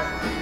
Bye.